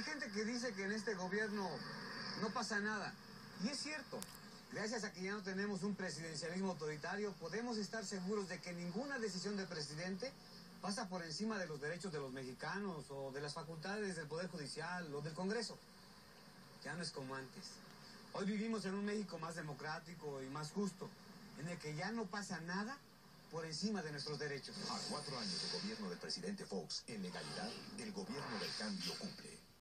Hay gente que dice que en este gobierno no pasa nada. Y es cierto. Gracias a que ya no tenemos un presidencialismo autoritario, podemos estar seguros de que ninguna decisión del presidente pasa por encima de los derechos de los mexicanos o de las facultades del Poder Judicial o del Congreso. Ya no es como antes. Hoy vivimos en un México más democrático y más justo, en el que ya no pasa nada por encima de nuestros derechos. A cuatro años de gobierno del presidente Fox, en legalidad, el gobierno del cambio cumple.